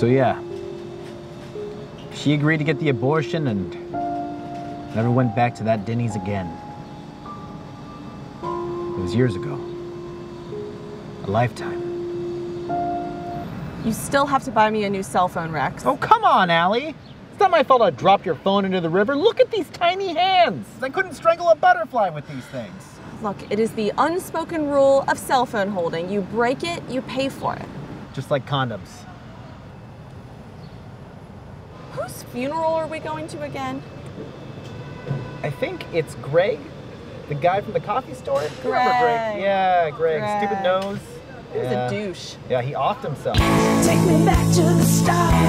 So yeah, she agreed to get the abortion and never went back to that Denny's again. It was years ago. A lifetime. You still have to buy me a new cell phone, Rex. Oh, come on, Allie. It's not my fault I dropped your phone into the river. Look at these tiny hands. I couldn't strangle a butterfly with these things. Look, it is the unspoken rule of cell phone holding. You break it, you pay for it. Just like condoms. Whose funeral are we going to again? I think it's Greg, the guy from the coffee store. Remember Greg. Yeah, Greg. Greg. Stupid nose. He was yeah. a douche. Yeah, he offed himself. Take me back to the start